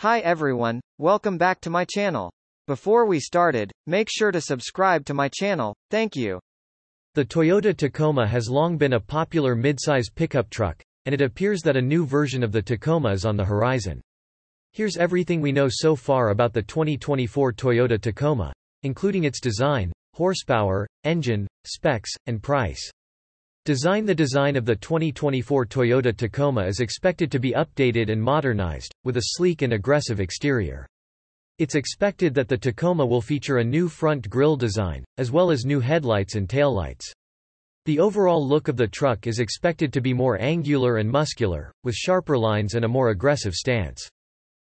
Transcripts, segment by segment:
Hi everyone, welcome back to my channel. Before we started, make sure to subscribe to my channel, thank you. The Toyota Tacoma has long been a popular midsize pickup truck, and it appears that a new version of the Tacoma is on the horizon. Here's everything we know so far about the 2024 Toyota Tacoma, including its design, horsepower, engine, specs, and price. Design The design of the 2024 Toyota Tacoma is expected to be updated and modernized, with a sleek and aggressive exterior. It's expected that the Tacoma will feature a new front grille design, as well as new headlights and taillights. The overall look of the truck is expected to be more angular and muscular, with sharper lines and a more aggressive stance.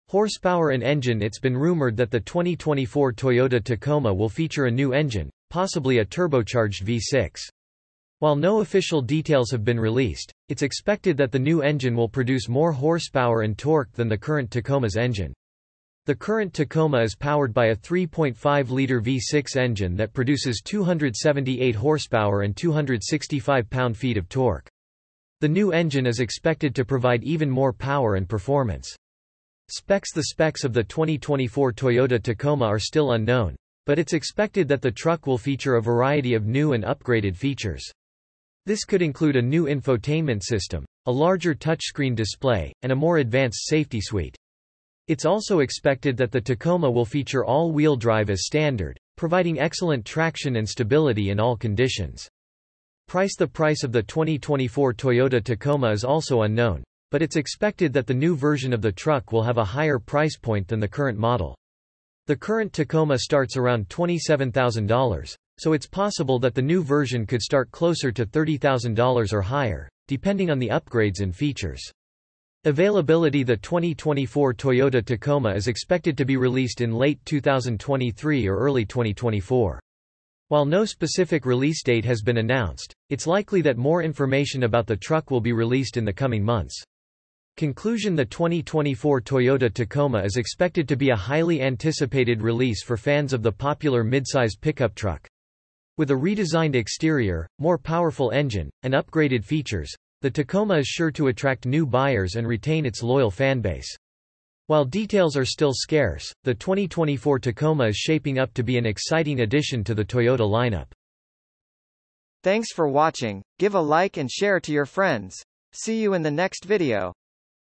Horsepower and engine It's been rumored that the 2024 Toyota Tacoma will feature a new engine, possibly a turbocharged V6. While no official details have been released, it's expected that the new engine will produce more horsepower and torque than the current Tacoma's engine. The current Tacoma is powered by a 3.5-liter V6 engine that produces 278 horsepower and 265 pound-feet of torque. The new engine is expected to provide even more power and performance. Specs The specs of the 2024 Toyota Tacoma are still unknown, but it's expected that the truck will feature a variety of new and upgraded features. This could include a new infotainment system, a larger touchscreen display, and a more advanced safety suite. It's also expected that the Tacoma will feature all-wheel drive as standard, providing excellent traction and stability in all conditions. Price The price of the 2024 Toyota Tacoma is also unknown, but it's expected that the new version of the truck will have a higher price point than the current model. The current Tacoma starts around $27,000 so it's possible that the new version could start closer to $30,000 or higher, depending on the upgrades and features. Availability The 2024 Toyota Tacoma is expected to be released in late 2023 or early 2024. While no specific release date has been announced, it's likely that more information about the truck will be released in the coming months. Conclusion The 2024 Toyota Tacoma is expected to be a highly anticipated release for fans of the popular midsize pickup truck. With a redesigned exterior, more powerful engine, and upgraded features, the Tacoma is sure to attract new buyers and retain its loyal fanbase. While details are still scarce, the 2024 Tacoma is shaping up to be an exciting addition to the Toyota lineup. Thanks for watching, give a like and share to your friends. See you in the next video.